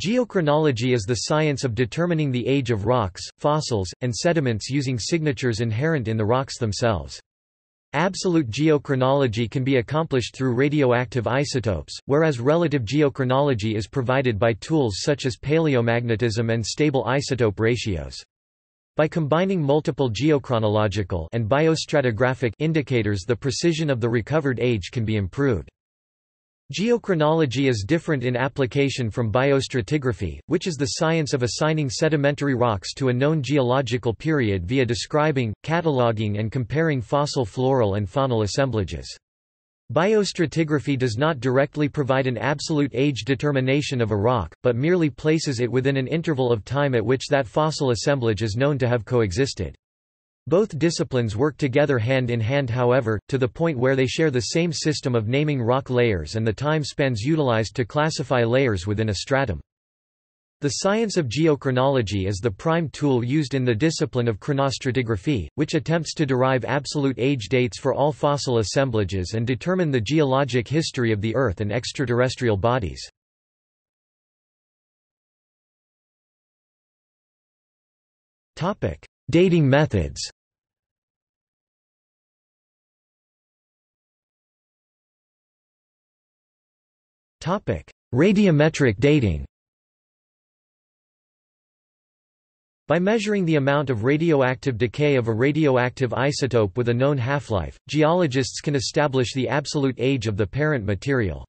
Geochronology is the science of determining the age of rocks, fossils, and sediments using signatures inherent in the rocks themselves. Absolute geochronology can be accomplished through radioactive isotopes, whereas relative geochronology is provided by tools such as paleomagnetism and stable isotope ratios. By combining multiple geochronological and biostratigraphic indicators the precision of the recovered age can be improved. Geochronology is different in application from biostratigraphy, which is the science of assigning sedimentary rocks to a known geological period via describing, cataloging and comparing fossil floral and faunal assemblages. Biostratigraphy does not directly provide an absolute age determination of a rock, but merely places it within an interval of time at which that fossil assemblage is known to have coexisted. Both disciplines work together hand in hand however, to the point where they share the same system of naming rock layers and the time spans utilized to classify layers within a stratum. The science of geochronology is the prime tool used in the discipline of chronostratigraphy, which attempts to derive absolute age dates for all fossil assemblages and determine the geologic history of the Earth and extraterrestrial bodies. Dating methods Radiometric dating By measuring the amount of radioactive decay of a radioactive isotope with a known half-life, geologists can establish the absolute age of the parent material.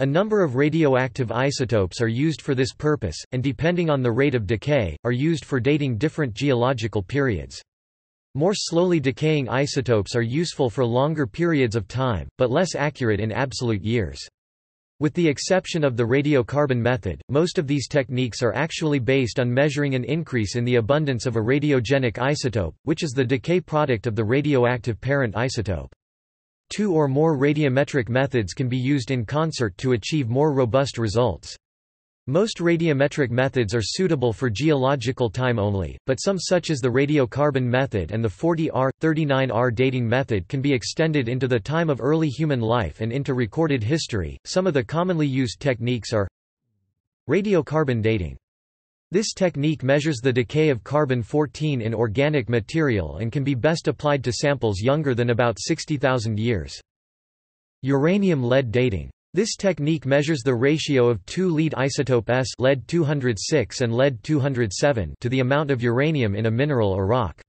A number of radioactive isotopes are used for this purpose, and depending on the rate of decay, are used for dating different geological periods. More slowly decaying isotopes are useful for longer periods of time, but less accurate in absolute years. With the exception of the radiocarbon method, most of these techniques are actually based on measuring an increase in the abundance of a radiogenic isotope, which is the decay product of the radioactive parent isotope. Two or more radiometric methods can be used in concert to achieve more robust results. Most radiometric methods are suitable for geological time only, but some such as the radiocarbon method and the 40Ar, 39Ar dating method can be extended into the time of early human life and into recorded history. Some of the commonly used techniques are radiocarbon dating. This technique measures the decay of carbon-14 in organic material and can be best applied to samples younger than about 60,000 years. Uranium-lead dating. This technique measures the ratio of two lead isotope S lead-206 and lead-207 to the amount of uranium in a mineral or rock.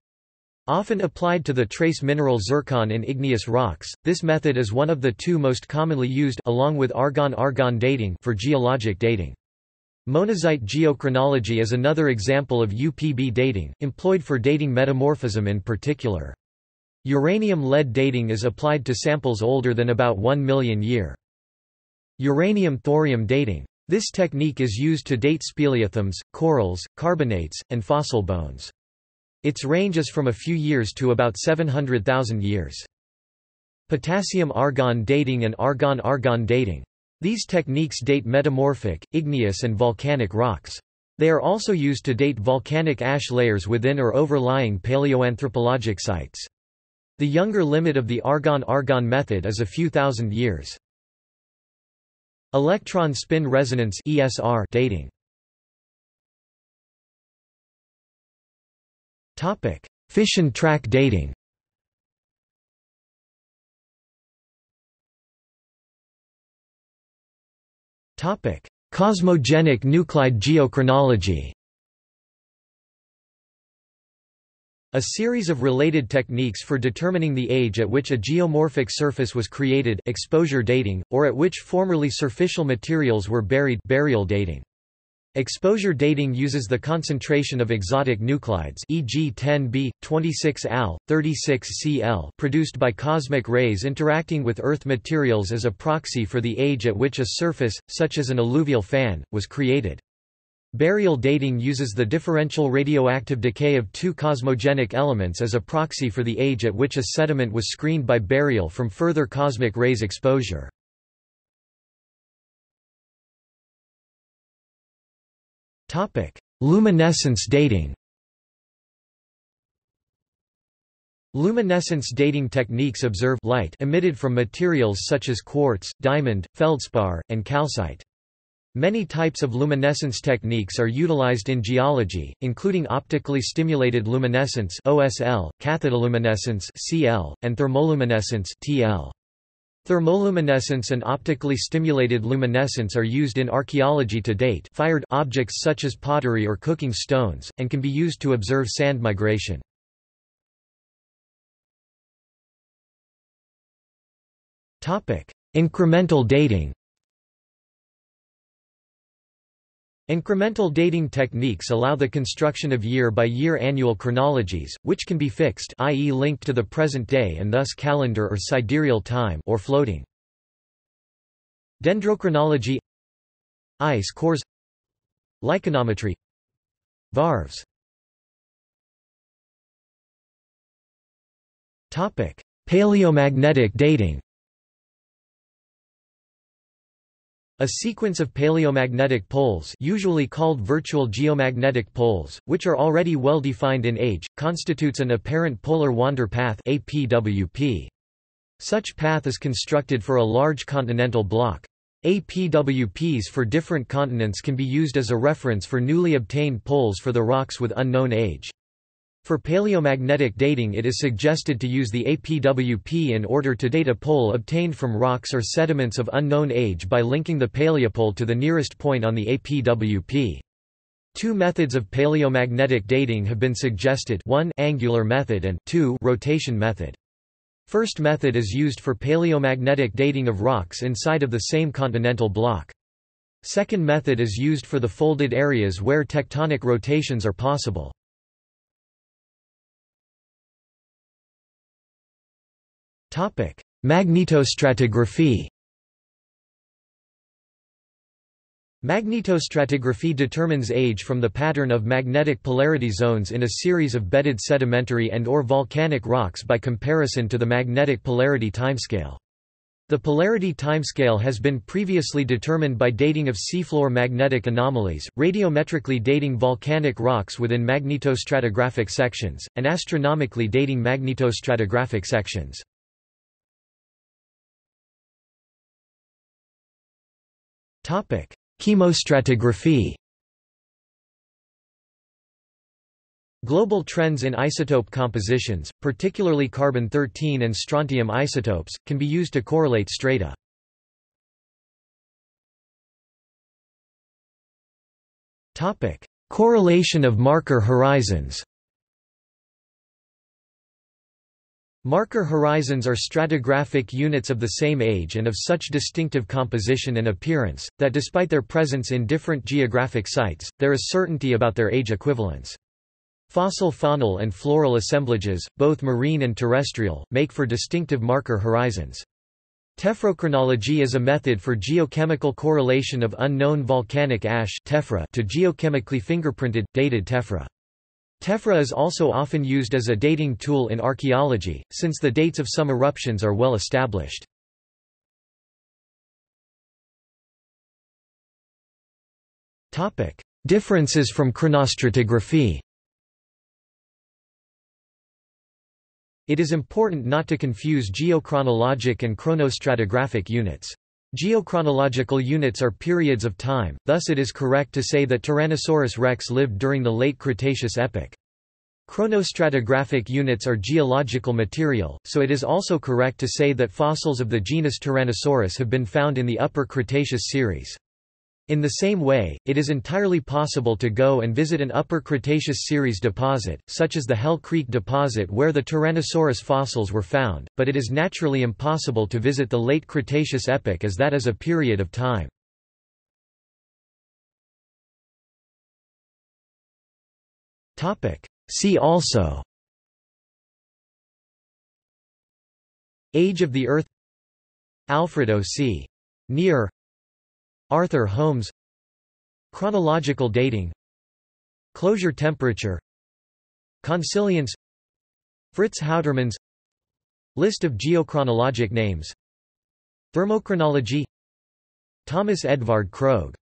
Often applied to the trace mineral zircon in igneous rocks, this method is one of the two most commonly used along with argon-argon dating for geologic dating. Monazite geochronology is another example of UPB dating, employed for dating metamorphism in particular. Uranium-lead dating is applied to samples older than about 1 million year. Uranium-thorium dating. This technique is used to date speleothems, corals, carbonates, and fossil bones. Its range is from a few years to about 700,000 years. Potassium-argon dating and argon-argon dating. These techniques date metamorphic, igneous and volcanic rocks. They are also used to date volcanic ash layers within or overlying paleoanthropologic sites. The younger limit of the argon-argon method is a few thousand years. Electron spin resonance ESR dating. Topic: Fission track dating. Topic: Cosmogenic nuclide geochronology. A series of related techniques for determining the age at which a geomorphic surface was created exposure dating, or at which formerly surficial materials were buried burial dating. Exposure dating uses the concentration of exotic nuclides e.g. 10B, 26Al, 36Cl produced by cosmic rays interacting with Earth materials as a proxy for the age at which a surface, such as an alluvial fan, was created. Burial dating uses the differential radioactive decay of two cosmogenic elements as a proxy for the age at which a sediment was screened by burial from further cosmic rays exposure. Luminescence dating Luminescence dating techniques observe light emitted from materials such as quartz, diamond, feldspar, and calcite. Many types of luminescence techniques are utilized in geology, including optically stimulated luminescence (OSL), cathodoluminescence (CL), and thermoluminescence (TL). Thermoluminescence and optically stimulated luminescence are used in archaeology to date fired objects such as pottery or cooking stones, and can be used to observe sand migration. Incremental dating Incremental dating techniques allow the construction of year-by-year -year annual chronologies, which can be fixed i.e. linked to the present day and thus calendar or sidereal time or floating. Dendrochronology Ice cores Lichenometry Varves Paleomagnetic dating A sequence of paleomagnetic poles usually called virtual geomagnetic poles, which are already well defined in age, constitutes an apparent polar wander path APWP. Such path is constructed for a large continental block. APWPs for different continents can be used as a reference for newly obtained poles for the rocks with unknown age. For paleomagnetic dating it is suggested to use the APWP in order to date a pole obtained from rocks or sediments of unknown age by linking the paleopole to the nearest point on the APWP. Two methods of paleomagnetic dating have been suggested 1 angular method and 2 rotation method. First method is used for paleomagnetic dating of rocks inside of the same continental block. Second method is used for the folded areas where tectonic rotations are possible. Magnetostratigraphy Magnetostratigraphy determines age from the pattern of magnetic polarity zones in a series of bedded sedimentary and or volcanic rocks by comparison to the magnetic polarity timescale. The polarity timescale has been previously determined by dating of seafloor magnetic anomalies, radiometrically dating volcanic rocks within magnetostratigraphic sections, and astronomically dating magnetostratigraphic sections. Chemostratigraphy Global trends in isotope compositions, particularly carbon-13 and strontium isotopes, can be used to correlate strata. Correlation of marker horizons Marker horizons are stratigraphic units of the same age and of such distinctive composition and appearance, that despite their presence in different geographic sites, there is certainty about their age equivalence. Fossil faunal and floral assemblages, both marine and terrestrial, make for distinctive marker horizons. Tephrochronology is a method for geochemical correlation of unknown volcanic ash tephra to geochemically fingerprinted, dated tephra. Tephra is also often used as a dating tool in archaeology, since the dates of some eruptions are well established. Differences from chronostratigraphy It is important not to confuse geochronologic and chronostratigraphic units. Geochronological units are periods of time, thus it is correct to say that Tyrannosaurus rex lived during the late Cretaceous epoch. Chronostratigraphic units are geological material, so it is also correct to say that fossils of the genus Tyrannosaurus have been found in the Upper Cretaceous series. In the same way, it is entirely possible to go and visit an Upper Cretaceous series deposit, such as the Hell Creek deposit where the Tyrannosaurus fossils were found, but it is naturally impossible to visit the Late Cretaceous epoch as that is a period of time. See also Age of the Earth Alfred O. C. Nier Arthur Holmes Chronological dating Closure temperature Consilience Fritz Houtermans List of geochronologic names Thermochronology Thomas Edvard Krogh